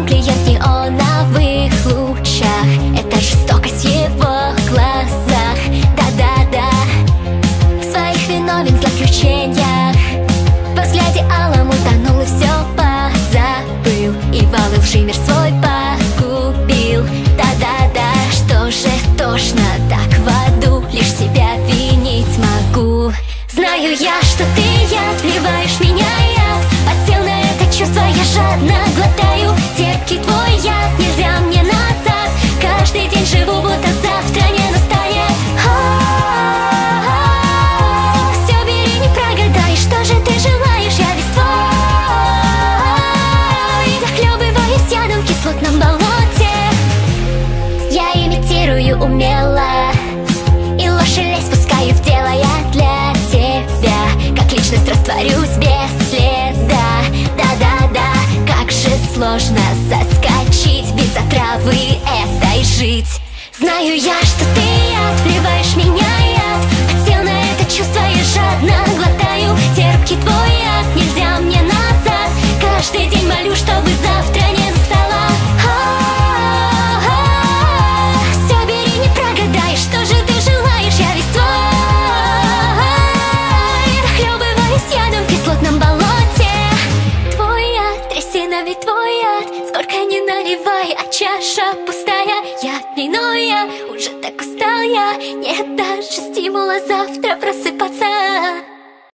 один клиент неоновых лучах. Это жестокость в его глазах. Да-да-да В своих виновен злоключениях Во взгляде алом утонул и все позабыл. И валы в мир свой погубил. Да-да-да Что же тошно так в аду Лишь себя винить могу. Знаю я, что ты яд, вливаешь меня яд Подсел на это чувство, я жадно глотаю. Кислотном болоте. Я имитирую умело И ложь и лезь пускаю в дело. Я для тебя Как личность растворюсь без следа. Да-да-да, как же сложно соскочить Без отравы этой жить. Знаю я, что ты Сколько не наливай, а чаша пустая. Я пьяная, уже так устал я Нет даже стимула завтра просыпаться